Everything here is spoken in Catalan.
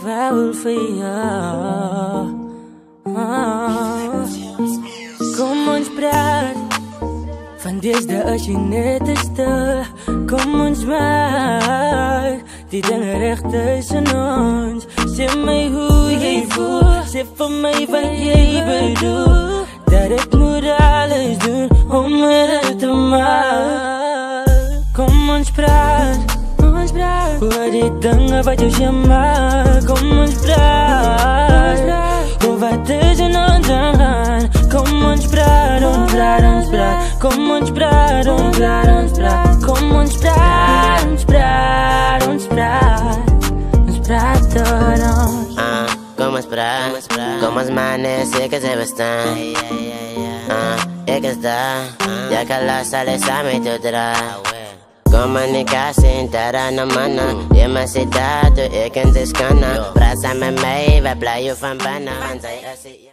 Vuil fria Kom ons praat Van deze als je net is stil Kom ons maak Die dingen recht tussen ons Zeg mij hoe e vai e voor mij wat jij bedoelt Dat ik moet alles doen Om het te maken Kom ons praat die dinge wat jou jammer. Kom ons praat, oor wat tussen ons aan. Kom ons praat, ons praat, ons praat. Kom ons praat, ons praat, ons praat. Kom ons praat, ons praat, ons praat. Ons praat tot ons. Ah, ons praat, kom ons mannen, zeker zijn we staan. Ah, ik is daar, jij kan laat alles samen te draaien. Communicatie, tara naman na Di masyadado, ikan diskana Brasa may may, vablayo fan bana Anzay asi